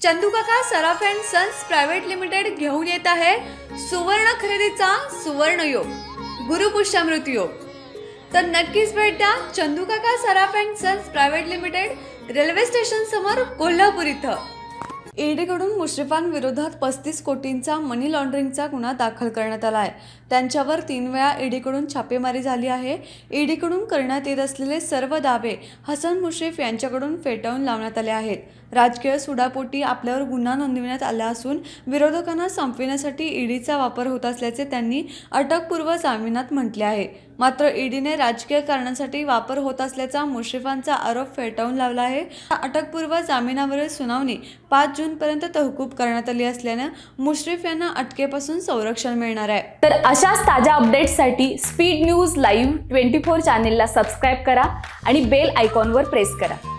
Chandukaka Saraf and sons private limited घेऊन येत आहे सुवर्ण खरेदीचा सुवर्ण योग गुरुपुष्यामृत योग. तर नक्कीच भेट द्या Chandukaka Saraf and sons private limited railway station समोर कोल्हापूर इथं. ईडीकडून मुश्रीफांविरोधात पस्तीस कोटींचा मनी लॉन्ड्रिंगचा गुन्हा दाखल करण्यात आला आहे. त्यांच्यावर तीन वेळा ईडीकडून छापेमारी झाली आहे. ईडीकडून करण्यात येत असलेले सर्व दावे हसन मुश्रीफ यांच्याकडून फेटाळून लावण्यात आले आहेत. राजकीय सुडापोटी आपल्यावर गुन्हा नोंदविण्यात आला असून विरोधकांना संपविण्यासाठी ईडीचा वापर होत असल्याचे त्यांनी अटकपूर्व जामिनात म्हटले आहे. मात्र ईडीने राजकीय कारणांसाठी वापर होत असल्याचा मुश्रीफांचा आरोप फेटाळून लावला आहे. अटकपूर्व जामिनावरील सुनावणी पाच जूनपर्यंत तहकूब करण्यात आली असल्यानं मुश्रीफ यांना अटकेपासून संरक्षण मिळणार आहे. तर अशाच ताज्या अपडेट्ससाठी speed news live twenty four चॅनेलला सबस्क्राईब करा आणि बेल आयकॉनवर प्रेस करा.